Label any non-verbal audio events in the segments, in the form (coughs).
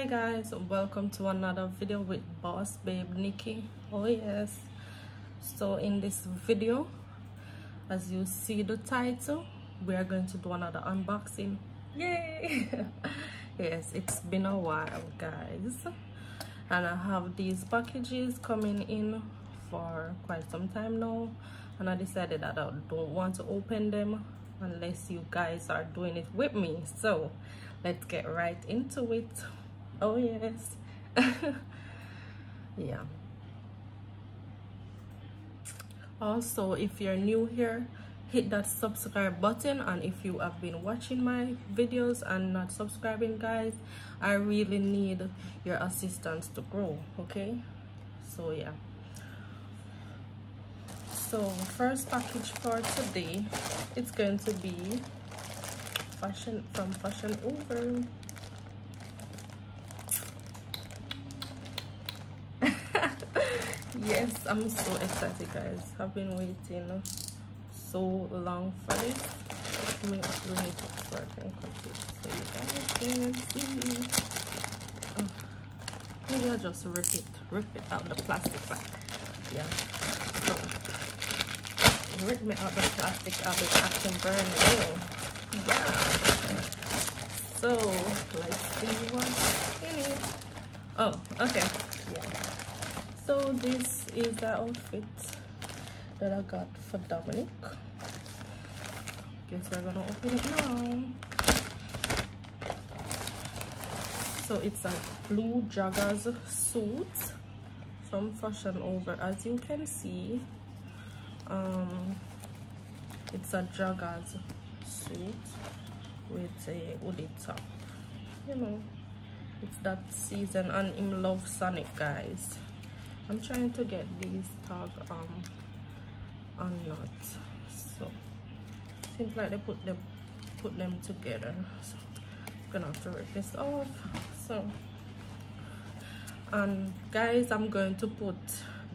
hey guys welcome to another video with boss babe Nickie. Oh yes. So in this video as you see the title we are going to do another unboxing. Yay! (laughs) Yes it's been a while guys. And i have these packages coming in for quite some time now. And i decided that i don't want to open them unless you guys are doing it with me. So let's get right into it oh yes. (laughs) Yeah. Also if you're new here hit that subscribe button. And if you have been watching my videos and not subscribing guys i really need your assistance to grow okay? So yeah. So first package for today it's going to be fashion from Fashion Nova yes i'm so excited guys. I've been waiting so long for this. Let me bring it up so i can cut it so you guys can see. Oh, maybe i'll just rip it rip it out of the plastic bag. Yeah. So rip me out the plastic out the action burn new yeah. So let's see what's in it. Oh okay. Yeah. So this is the outfit that I got for Dominic. Guess we're gonna open it now. So it's a blue joggers suit from Fashion Nova as you can see. Um it's a joggers suit with a hoodie top. You know it's that season and in love sonic guys I'm trying to get these tag um unknot. So seems like they put them put them together. So I'm gonna have to rip this off. So and guys I'm going to put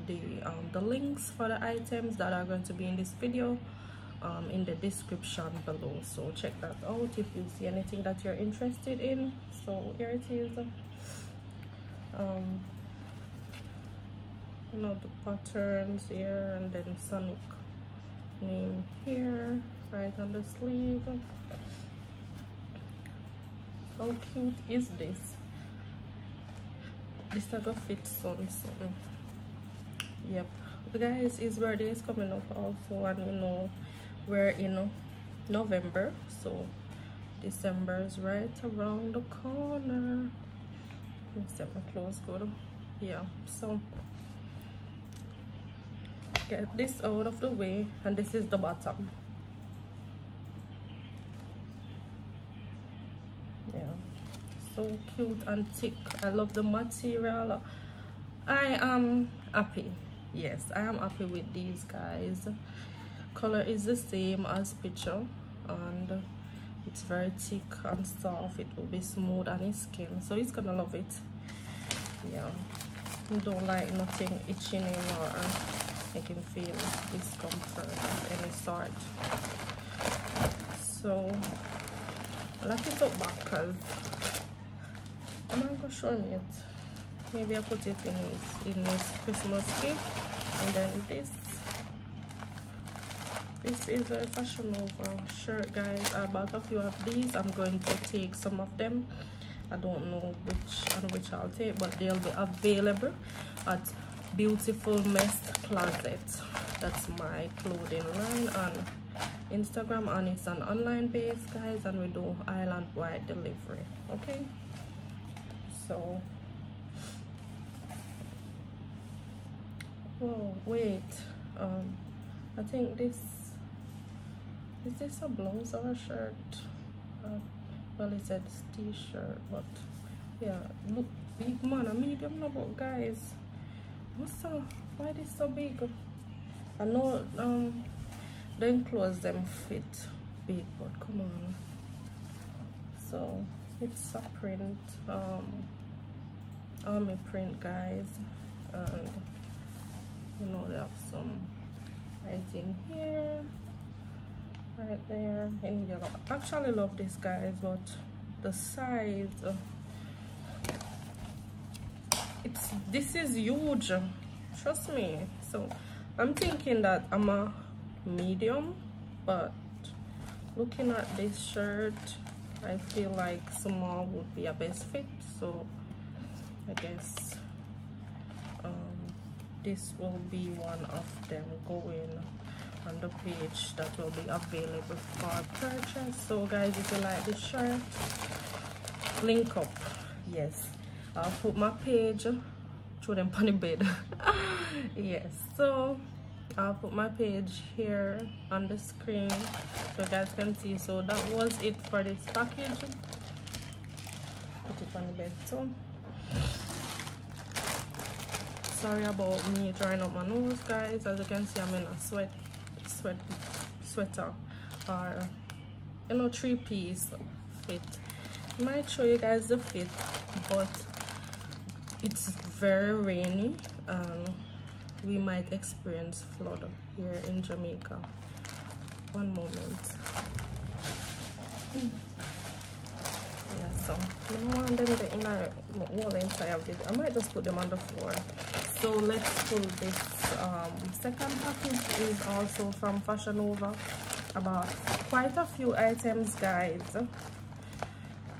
the um, the links for the items that are going to be in this video um, in the description below so check that out if you see anything that you're interested in so here it is um, you know the patterns here and then sonic name here right on the sleeve. How cute is this? This type of fit son son yep. Guys his birthday is coming up also and you know we're in november so december is right around the corner. Let me set my clothes good yeah so get this out of the way and this is the bottom. Yeah. So cute and thick. I love the material. I am happy. Yes i am happy with these guys. Color is the same as picture and it's very thick and soft. It will be smooth on his skin so he's gonna love it. Yeah. You don't like nothing itching or I can feel discomfort of any sort. So I like it up back because I'm not gonna show it. Maybe I put it in this in this Christmas gift and then this. This is a Fashion Nova shirt guys. I bought a few of these. I'm going to take some of them. I don't know which and which i'll take but they'll be available at beautiful mess closet. That's my clothing line on instagram and it's an online base guys and we do island wide delivery okay? So oh wait um i think this is this a blouse or a shirt? Uh, well it said t-shirt but yeah look big man a medium no but guys what's up? Why this so big? I know um then clothes them fit big but come on. So it's a print um army print guys and you know they have some writing here right there in yellow. Actually love this guys but the size it's this is huge. Trust me. So i'm thinking that i'm a medium but looking at this shirt i feel like small would be a best fit. So i guess um, this will be one of them going on the page that will be available for purchase. So guys if you like this shirt link up. Yes Uh, i'll put my page throw them on the bed yes so I'll put my page here on the screen so you guys can see. So that was it for this package. Put it on the bed so. Sorry about me drying up my nose guys. As you can see I'm in a sweat sweat sweater or you know three piece fit. Might show you guys the fit but it's very rainy um, we might experience flood here in Jamaica. One moment. Yeah, so I the inner wall inside of it. I might just put them on the floor. So let's pull this um, second package is also from Fashion Nova. About quite a few items guys.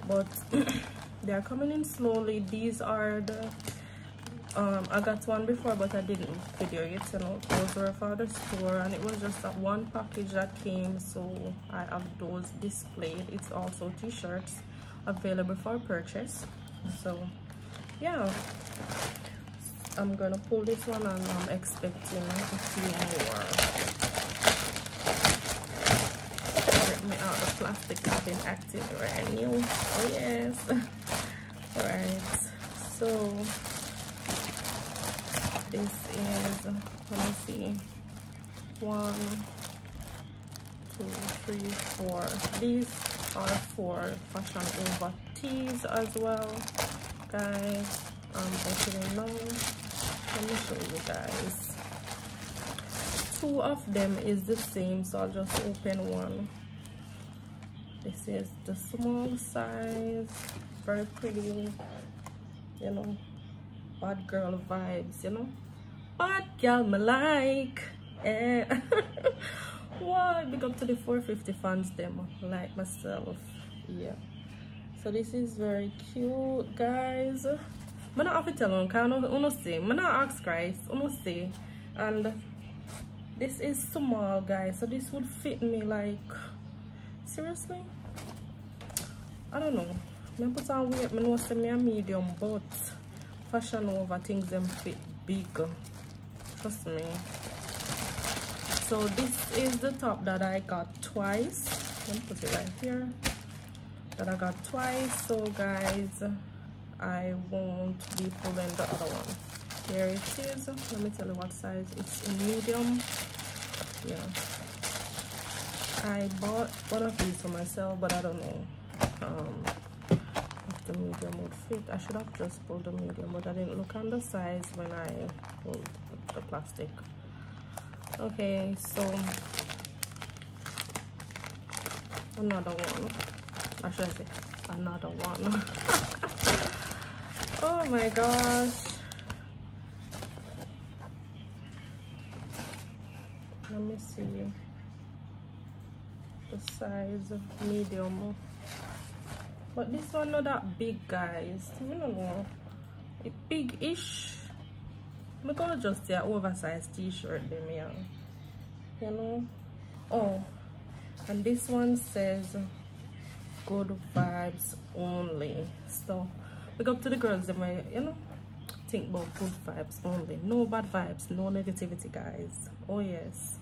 But (clears throat) they're coming in slowly. These are the um i got one before but i didn't video it you know. Those were for the store and it was just that one package that came so i have those displayed. It's also t-shirts available for purchase. So yeah. I'm gonna pull this one and i'm expecting a few more get me out the plastic i've been active brand new. Oh yes. All (laughs) right. So this is let me see. One two three four. These are for Fashion Nova tees as well. Guys um i'm opening now let me show you guys. Two of them is the same so i'll just open one this is the small size very pretty you know bad girl vibes you know. Bad girl me like eh. (laughs) Why? Big up to the 450 fans them like myself yeah. So this is very cute guys. I'm not have to tell you I don't see I'm not ask Christ I see and this is small guys so this would fit me like seriously I don't know. I put on weight I know say me a medium but Fashion Nova things them fit big trust me. So this is the top that i got twice. Let me put it right here. That i got twice so guys i won't be pulling the other one. Here it is. Let me tell you what size it's in medium. Yeah. I bought one of these for myself but i don't know um the medium would fit. I should have just pulled the medium but i didn't look on the size when i pulled the plastic. Okay so another one. I should say another one. (laughs) Oh my gosh. Let me see. The size of medium but this one not that big guys. You don't know. It big-ish. Gonna just say oversized t-shirt them yeah you know? Oh and this one says good vibes only. So look up to the girls that might you know think about good vibes only. No bad vibes no negativity guys. Oh yes.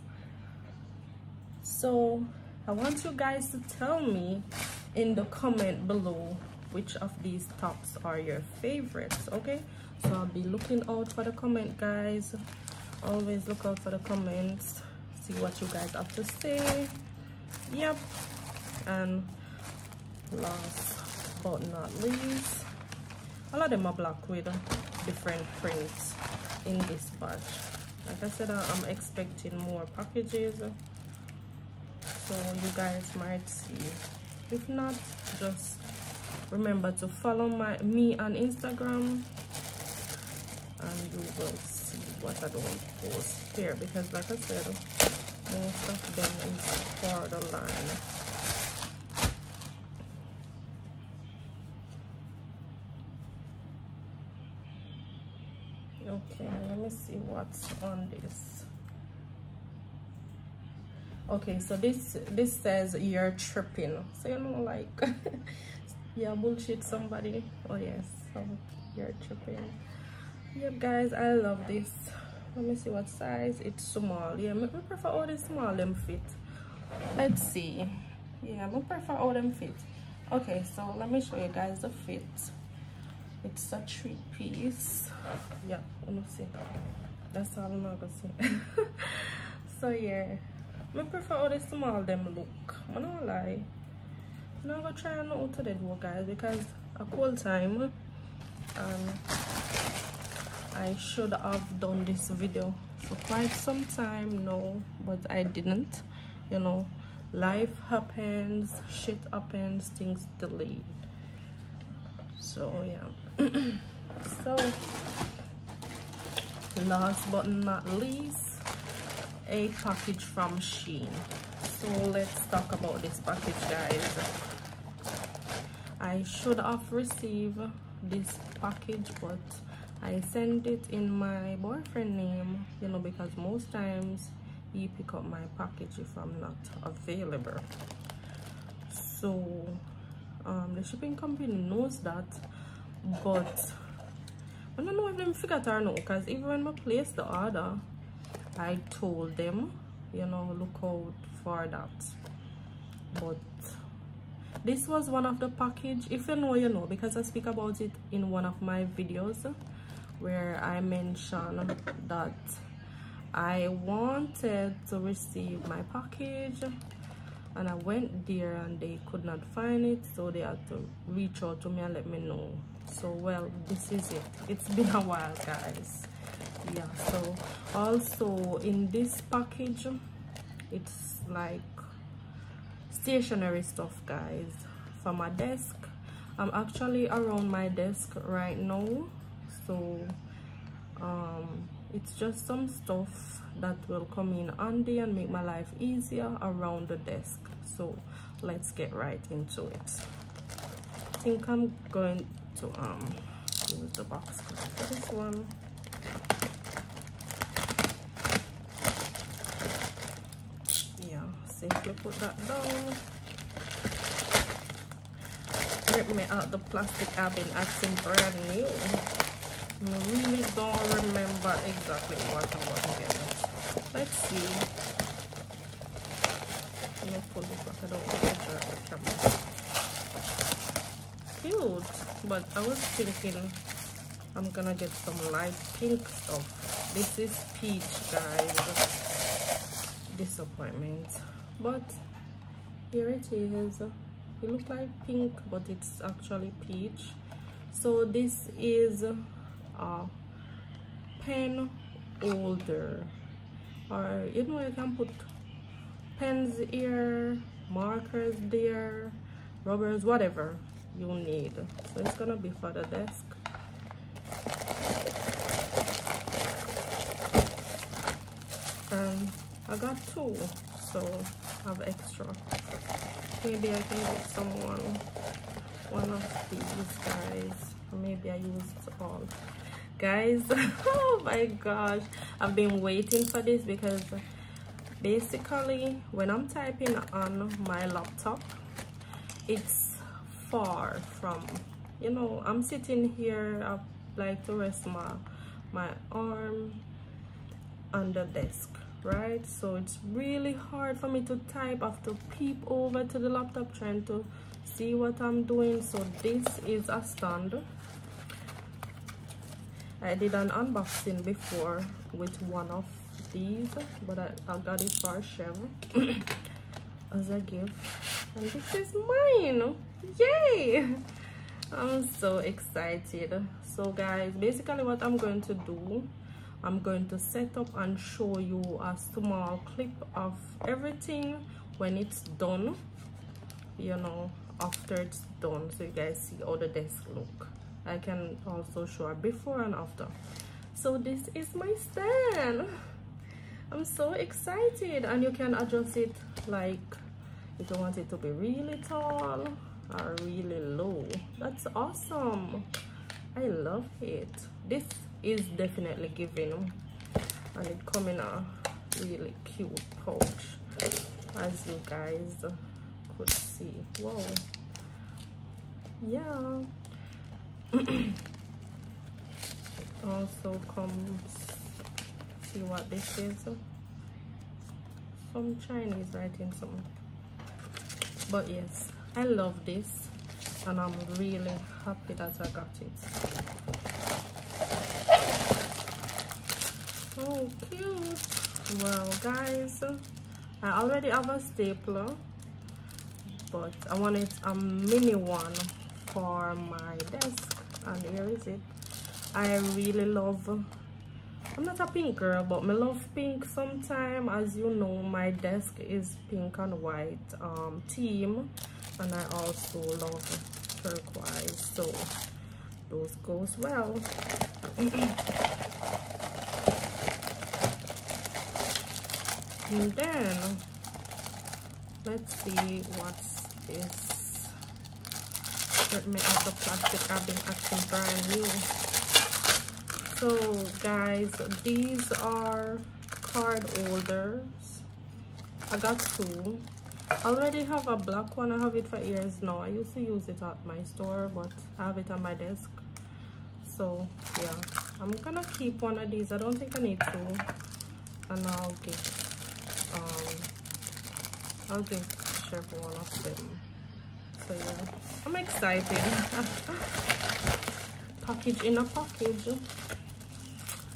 So i want you guys to tell me in the comment below which of these tops are your favorites okay? So i'll be looking out for the comment guys. Always look out for the comments. See what you guys have to say. Yep. And last but not least a lot of them are black with different prints in this batch. Like i said i'm expecting more packages. So you guys might see if not just remember to follow my me on instagram and you will see what I don't post here because like I said most of them is borderline okay let me see what's on this okay so this this says you're tripping. So you know like (laughs) yeah bullshit somebody. Oh yes so you're tripping. Yep guys i love this. Let me see what size. It's small. Yeah i prefer all the small them fit. Let's see. Yeah i prefer all them fit. Okay so let me show you guys the fit. It's a three piece. Yeah let me see. That's all i'm gonna see (laughs) so yeah I prefer all the small them look. I'm not lie. I'm not gonna try no to do guys because a cold time um I should have done this video for quite some time now but I didn't you know life happens shit happens things delayed so yeah (clears throat) so last but not least a package from Shein. So let's talk about this package guys. I should have received this package but I sent it in my boyfriend name, you know, because most times he pick up my package if I'm not available. So um, the shipping company knows that, but I don't know if them figured or no, because even when I place the order, I told them, you know, look out for that. But this was one of the package. If you know, you know, because I speak about it in one of my videos where I mentioned that I wanted to receive my package and I went there and they could not find it so they had to reach out to me and let me know so well this is it it's been a while guys yeah so also in this package it's like stationery stuff guys for my desk. I'm actually around my desk right now so um it's just some stuff that will come in handy and make my life easier around the desk. So let's get right into it. I think i'm going to um use the box for this one safely put that down. Rip me out the plastic I've been acting brand new. I really don't remember exactly what I was getting let's see. Let me pull this back. I don't want the camera. Cute but I was thinking I'm gonna get some light pink stuff. This is peach guys. Disappointment but here it is it looks like pink but it's actually peach. So this is a pen holder. Or you know you can put pens here markers there rubbers whatever you need. So it's gonna be for the desk. And I got two so have extra. Maybe I can get someone one of these guys. Maybe I used all. Guys (laughs) oh my gosh. I've been waiting for this because basically when I'm typing on my laptop it's far from you know I'm sitting here I like to rest my my arm on the desk right? So it's really hard for me to type to peep over to the laptop trying to see what I'm doing. So this is a stand I did an unboxing before with one of these but I, I got it for Chev (coughs) as a gift. And this is mine! Yay! (laughs) I'm so excited. So guys basically what I'm going to do I'm going to set up and show you a small clip of everything when it's done you know after it's done so you guys see how the desk look. I can also show a before and after. So this is my stand. I'm so excited. And you can adjust it like if you want it to be really tall or really low. That's awesome. I love it. This is definitely giving and it come in a really cute pouch as you guys could see. Whoa. Yeah. (coughs) Also comes see what this is. Some chinese writing some but yes i love this and i'm really happy that i got it so cute. Well guys i already have a stapler but i wanted a mini one for my desk. And here is it. I really love i'm not a pink girl but I love pink sometime. As you know my desk is pink and white um team and i also love turquoise. So those goes well and then let's see what's this let me out plastic i've been acting brand new. So guys these are card holders. I got two. I already have a black one. I have it for years now. I used to use it at my store but i have it on my desk. So yeah. I'm gonna keep one of these. I don't think i need two. And i'll give um i'll give chef one of them. So yeah. I'm excited. (laughs) Package in a package.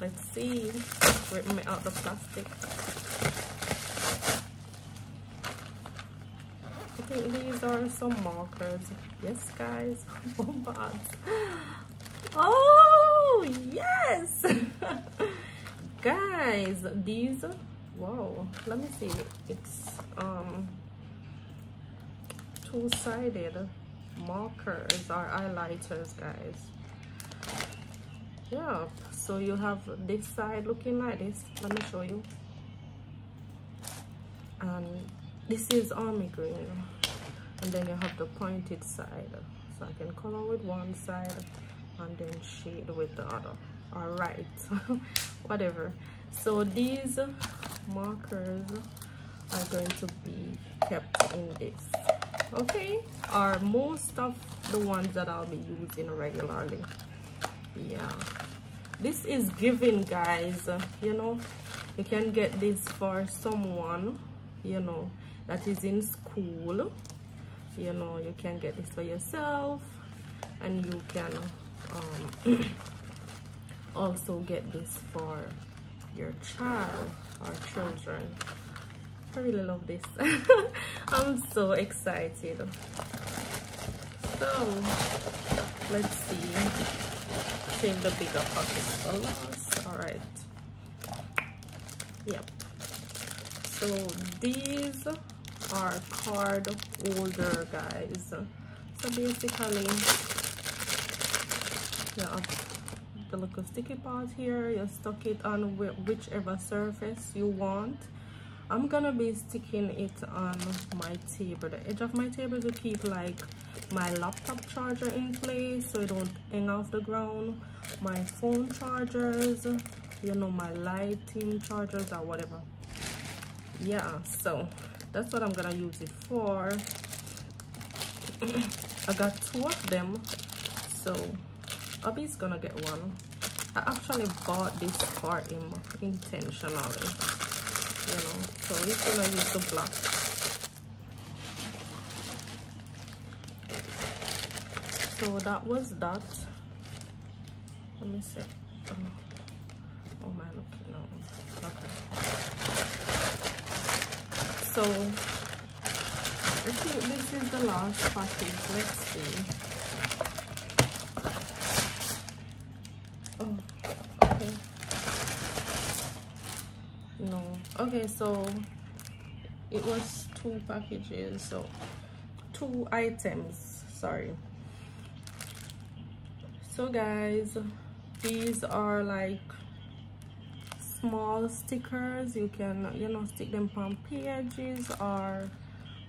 Let's see. Rip me out the plastic. I think these are some markers. Yes guys. (laughs) Bombas oh yes. (laughs) Guys these whoa let me see. It's um two-sided markers or highlighters guys. Yeah so you have this side looking like this. Let me show you. And this is army green. And then you have the pointed side. So i can color with one side and then shade with the other. All right. (laughs) Whatever. So these markers are going to be kept in this. Okay are most of the ones that i'll be using regularly. Yeah. This is giving guys. You know you can get this for someone you know that is in school. You know you can get this for yourself. And you can um, (clears throat) also get this for your child or children. I really love this. (laughs) I'm so excited. So let's see. Save the bigger pockets for last. All right yep. So these are card holder guys. So basically have the little sticky part here you stuck it on whichever surface you want I'm gonna be sticking it on my table, the edge of my table to keep like my laptop charger in place so it don't hang off the ground, my phone chargers, you know, my lighting chargers or whatever. Yeah, so that's what I'm gonna use it for. (clears throat) I got two of them, so Abby's gonna get one. I actually bought this for him intentionally you know so he's gonna use the black. So that was that. Let me see. Oh, oh my look no okay. So I think this is the last package. Let's see okay so it was two packages so two items sorry. So guys these are like small stickers. You can you know stick them on pages or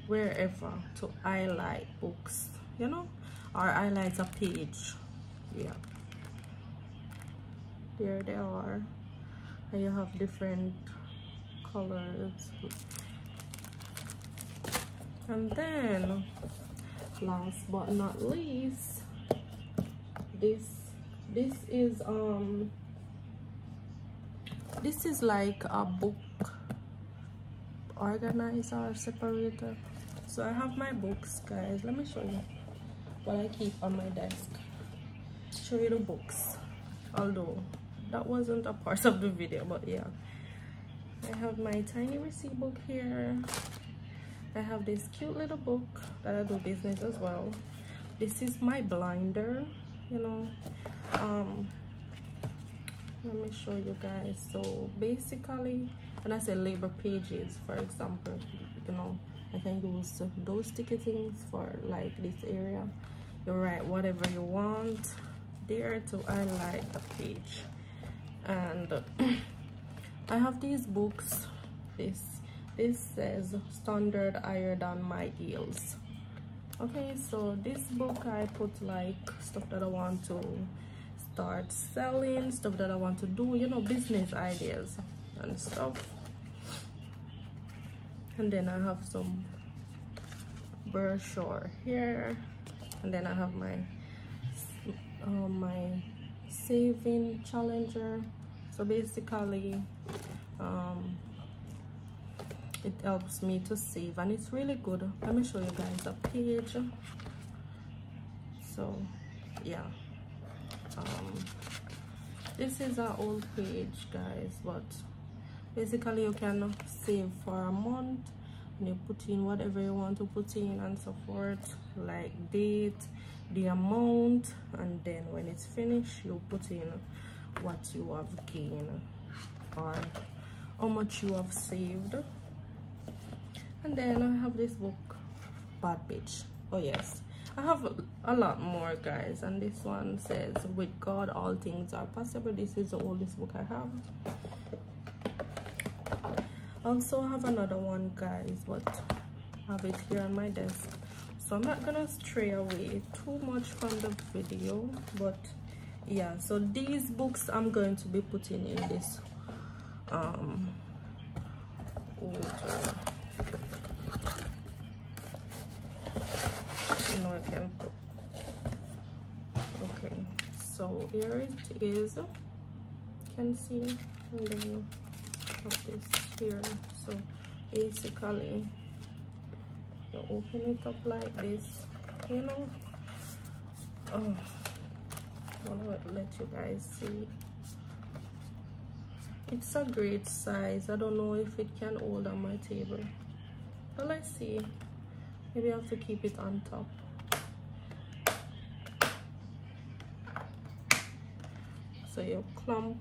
wherever to highlight books you know or highlight a page. Yeah. There they are. And you have different colors. And then last but not least this this is um this is like a book organizer separator. So i have my books guys. Let me show you what i keep on my desk. Show you the books. Although that wasn't a part of the video but yeah i have my tiny receipt book here. I have this cute little book that i do business as well. This is my blinder you know. Um let me show you guys. So basically when i say labor pages for example you know i can use those sticky things for like this area. You write whatever you want. There to highlight the page. And (clears throat) i have these books. This this says standard iron on my heels. Okay so this book i put like stuff that i want to start selling stuff that i want to do you know business ideas and stuff. And then i have some brochure here. And then i have my uh, my saving challenger so basically um, it helps me to save and it's really good. Let me show you guys a page. So yeah. Um, this is our old page guys but basically you can save for a month and you put in whatever you want to put in and so forth like date the amount and then when it's finished you put in what you have gained or how much you have saved. And then i have this book bad bitch. Oh yes. I have a lot more guys and this one says with God all things are possible. This is the oldest book I have. Also I have another one guys but I have it here on my desk. So I'm not gonna stray away too much from the video but yeah so these books I'm going to be putting in this um I can okay so here it is. You can see and then have this here. So basically you open it up like this you know? Oh want to let you guys see. It's a great size. I don't know if it can hold on my table. But let's see. Maybe i have to keep it on top. So you clump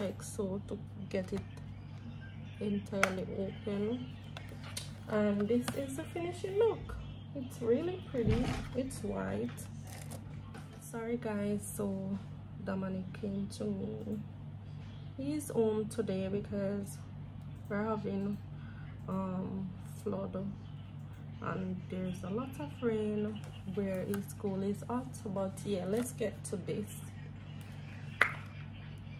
like so to get it entirely open. And this is the finishing look. It's really pretty. It's white sorry guys. So Dominic came to me. He's home today because we're having um flood. And there's a lot of rain where his school is at but yeah let's get to this.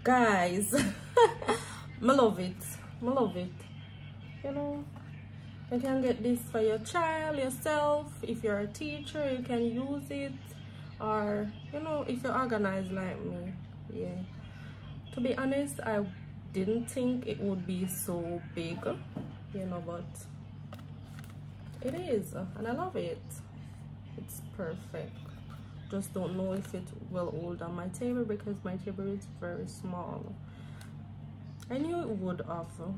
Guys (laughs) I love it. I love it. You know you can get this for your child yourself. If you're a teacher you can use it or you know if you're organized like me yeah. To be honest i didn't think it would be so big you know but it is and i love it. It's perfect. Just don't know if it will hold on my table because my table is very small. I knew it would offer.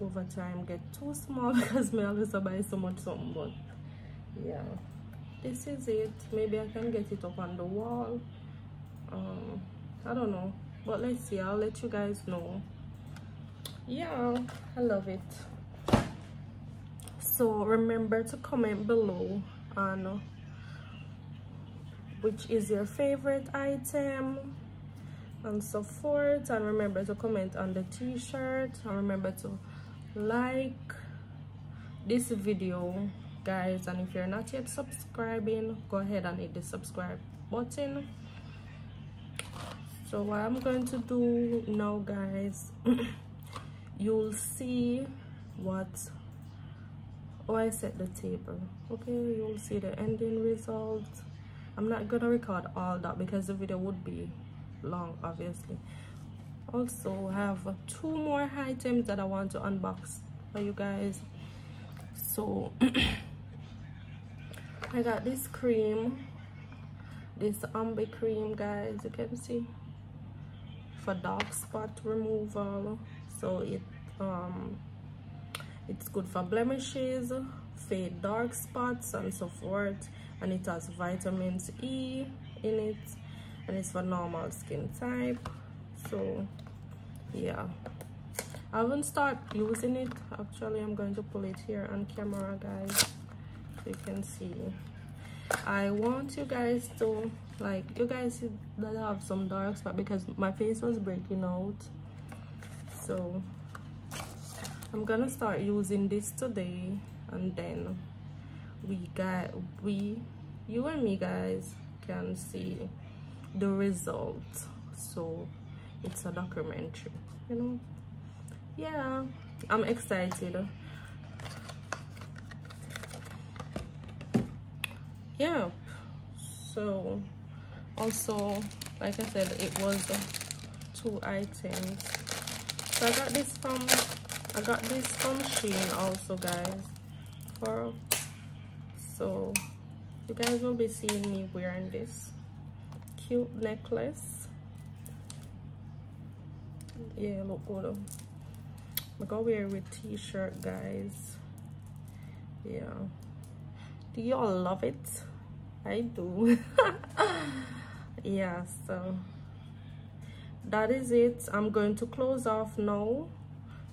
Over time get too small (laughs) because me always buy so much something but yeah this is it. Maybe I can get it up on the wall. Um I don't know. But let's see. I'll let you guys know. Yeah I love it. So remember to comment below on which is your favorite item and so forth. And remember to comment on the t-shirt. And remember to like this video guys and if you're not yet subscribing go ahead and hit the subscribe button. So what i'm going to do now guys (clears throat) you'll see what oh i set the table. Okay you'll see the ending result. I'm not gonna record all that because the video would be long obviously. Also have two more items that i want to unbox for you guys. So (clears throat) i got this cream this Ambi cream guys. You can see. For dark spot removal. So it um it's good for blemishes fade dark spots and so forth. And it has vitamins e in it. And it's for normal skin type. So yeah. I haven't started using it. Actually i'm going to pull it here on camera guys you can see. I want you guys to like you guys that have some dark spot because my face was breaking out. So i'm gonna start using this today and then we got we you and me guys can see the result. So it's a documentary you know? Yeah i'm excited yeah. So also like i said it was two items. So i got this from i got this from shein also guys. For so you guys will be seeing me wearing this cute necklace. Yeah look good i'm gonna wear with t-shirt guys. Yeah. Do y'all love it i do (laughs) yeah so that is it. I'm going to close off now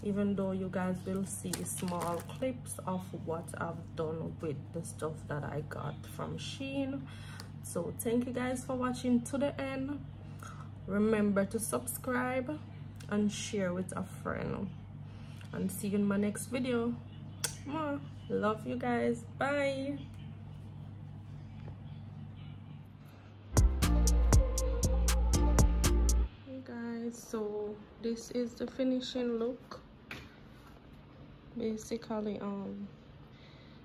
even though you guys will see small clips of what i've done with the stuff that i got from shein so thank you guys for watching to the end. Remember to subscribe and share with a friend. And see you in my next video. Love you guys. Bye guys. So this is the finishing look. Basically um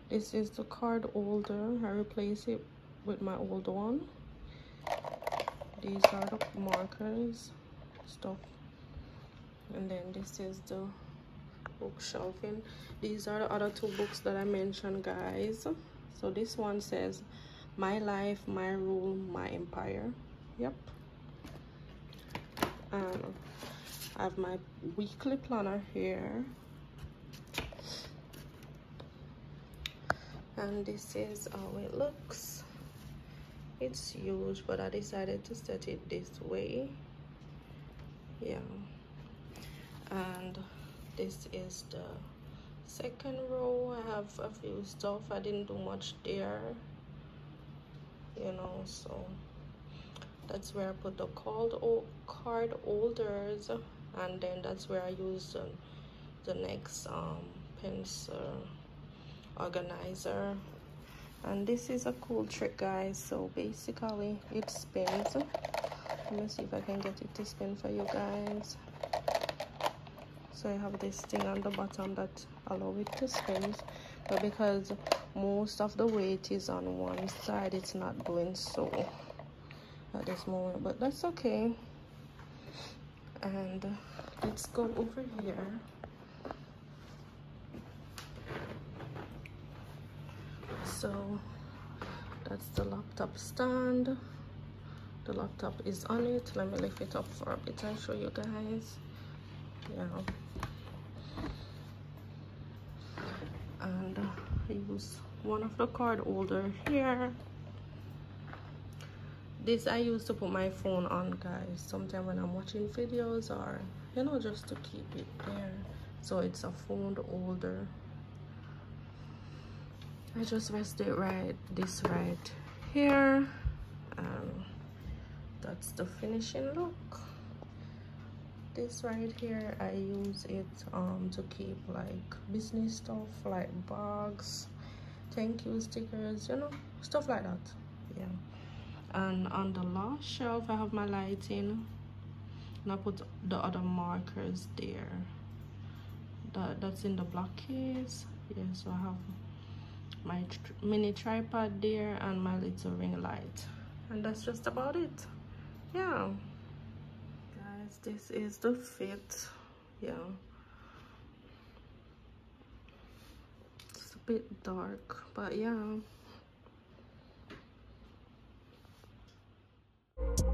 this is the card holder. I replace it with my old one. These are the markers stuff. And then this is the bookshelving. These are the other two books that i mentioned guys. So this one says my life my rule my empire. Yep and i have my weekly planner here. And this is how it looks. It's huge but i decided to set it this way. Yeah. And this is the second row. I have a few stuff. I didn't do much there. You know so that's where i put the card card holders and then that's where i use the, next um pencil organizer. And this is a cool trick guys. So basically it spins. Let me see if i can get it to spin for you guys. So i have this thing on the bottom that allow it to spin. But because most of the weight is on one side it's not doing so at this moment but that's okay. And let's go over here. So that's the laptop stand. The laptop is on it. Let me lift it up for a bit and show you guys. Yeah. And uh, I use one of the card holder here this I use to put my phone on guys. Sometimes when I'm watching videos or you know just to keep it there. So it's a phone holder. I just rest it right this right here. Um that's the finishing look. This right here i use it um to keep like business stuff like bags thank you stickers you know stuff like that. Yeah and on the last shelf i have my lighting. And i put the other markers there. That that's in the black case. Yeah so i have my mini tripod there and my little ring light. And that's just about it. Yeah. Guys this is the fit. Yeah. It's a bit dark but yeah Thank you.